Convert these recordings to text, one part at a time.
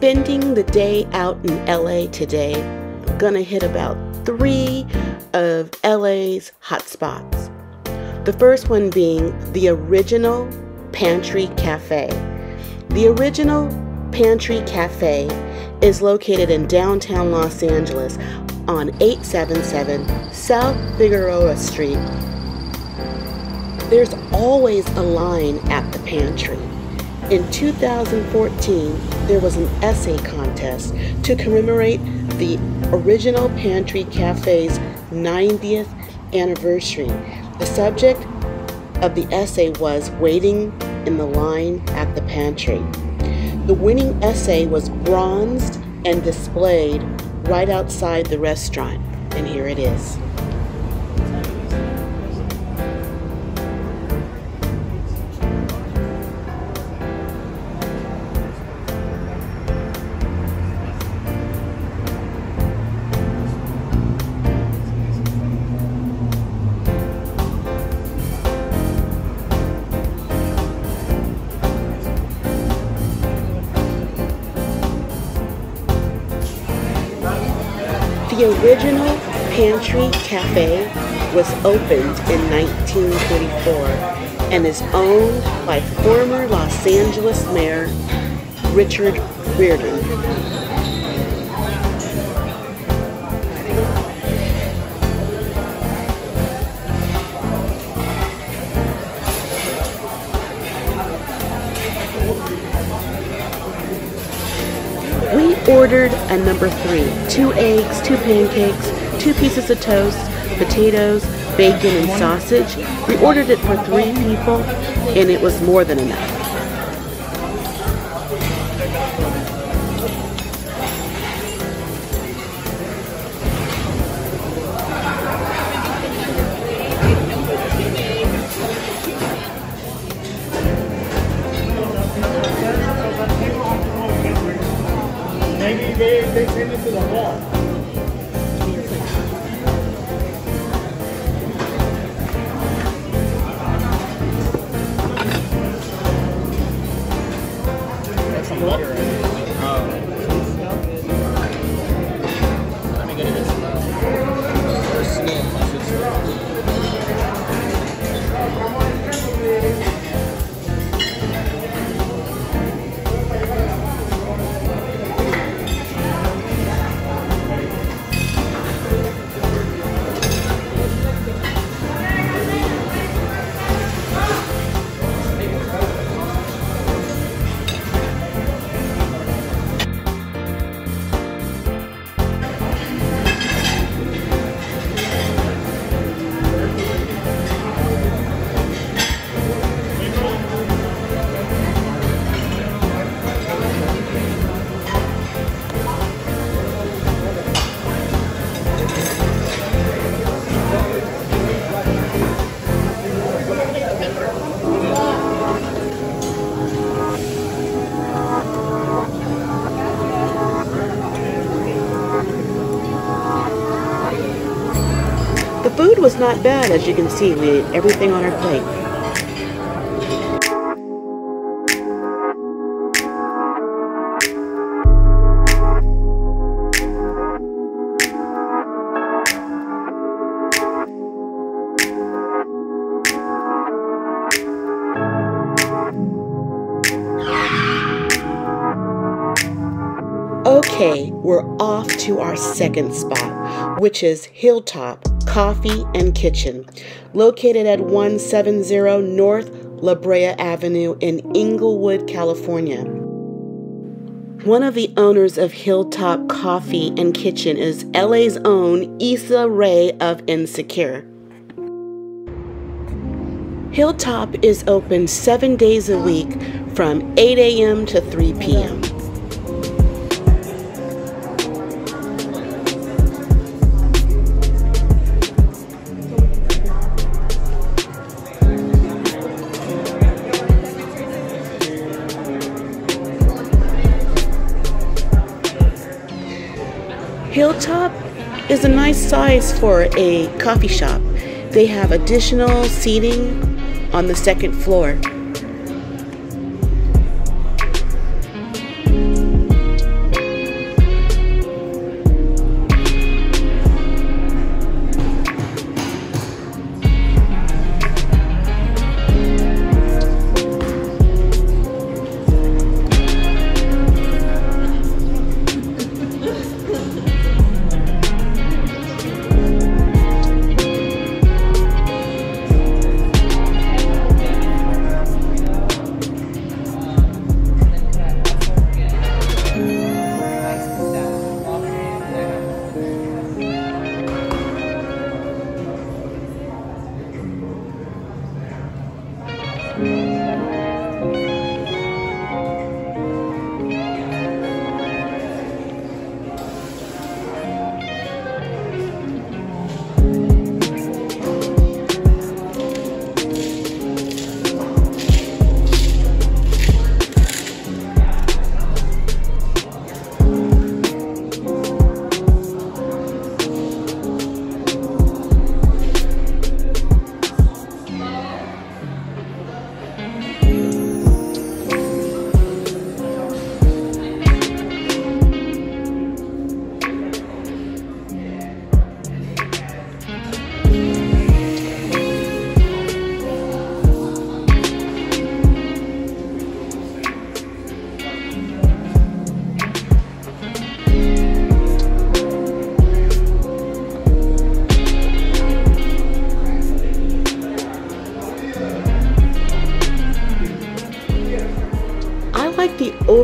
spending the day out in LA today, gonna hit about three of LA's hotspots. The first one being the original Pantry Cafe. The original Pantry Cafe is located in downtown Los Angeles on 877 South Figueroa Street. There's always a line at the pantry. In 2014, there was an essay contest to commemorate the original Pantry Cafe's 90th anniversary. The subject of the essay was Waiting in the Line at the Pantry. The winning essay was bronzed and displayed right outside the restaurant, and here it is. The original Pantry Cafe was opened in 1944 and is owned by former Los Angeles Mayor Richard Riordan. Ordered a number three two eggs, two pancakes, two pieces of toast, potatoes, bacon, and sausage. We ordered it for three people, and it was more than enough. That's food was not bad, as you can see. We ate everything on our plate. Okay, we're off to our second spot, which is Hilltop Coffee and Kitchen, located at 170 North La Brea Avenue in Inglewood, California. One of the owners of Hilltop Coffee and Kitchen is LA's own Issa Rae of Insecure. Hilltop is open seven days a week from 8 a.m. to 3 p.m. Hilltop is a nice size for a coffee shop. They have additional seating on the second floor.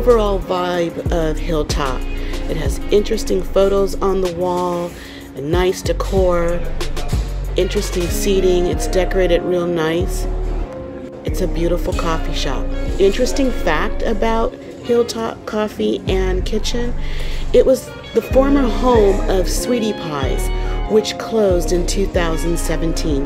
Overall vibe of Hilltop. It has interesting photos on the wall, a nice decor, interesting seating. It's decorated real nice. It's a beautiful coffee shop. Interesting fact about Hilltop Coffee and Kitchen it was the former home of Sweetie Pies, which closed in 2017.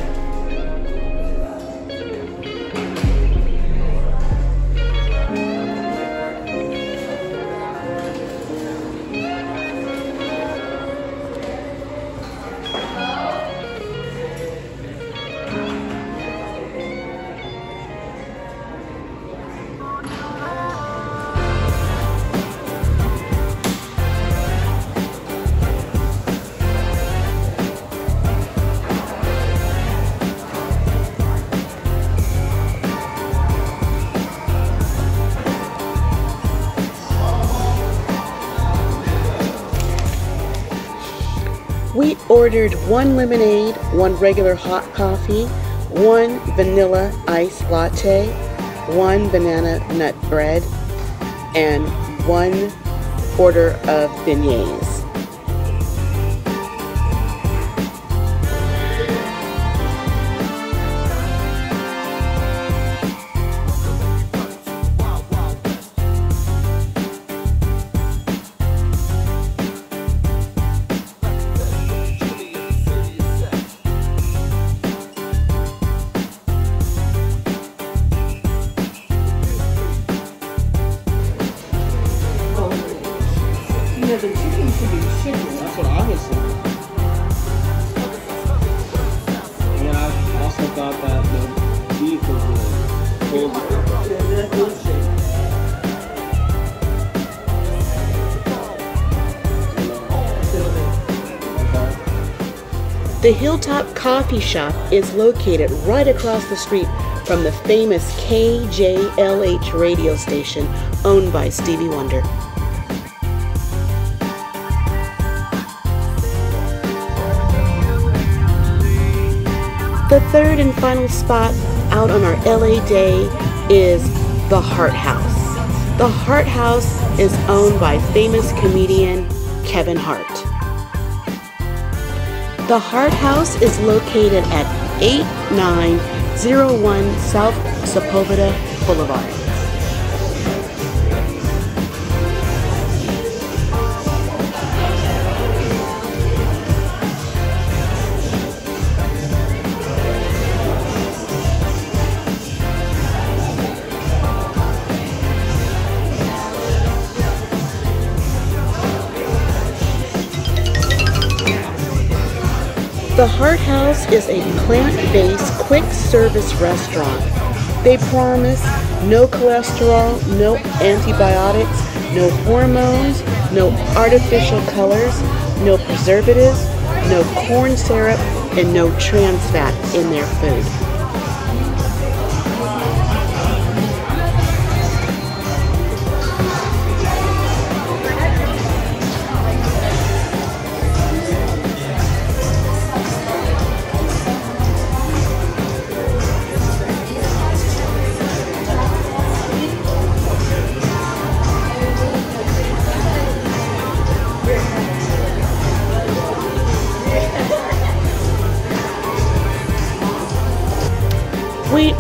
Ordered one lemonade, one regular hot coffee, one vanilla ice latte, one banana nut bread, and one order of beignets. The Hilltop Coffee Shop is located right across the street from the famous KJLH radio station owned by Stevie Wonder. The third and final spot out on our LA day is the Hart House. The Hart House is owned by famous comedian Kevin Hart. The Hart House is located at 8901 South Sepulveda Boulevard. The Hart House is a plant-based quick service restaurant. They promise no cholesterol, no antibiotics, no hormones, no artificial colors, no preservatives, no corn syrup, and no trans fat in their food.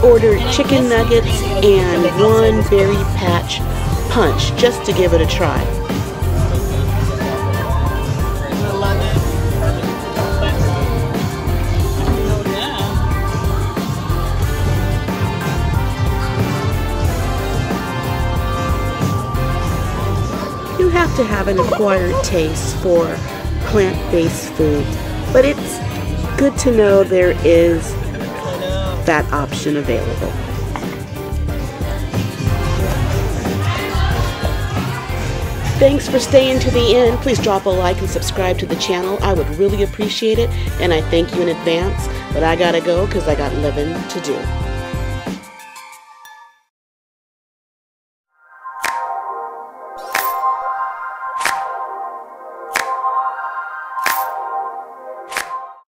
Ordered chicken nuggets and one berry patch punch just to give it a try. You have to have an acquired taste for plant-based food, but it's good to know there is that option available. Thanks for staying to the end. Please drop a like and subscribe to the channel. I would really appreciate it, and I thank you in advance. But I gotta go because I got living to do.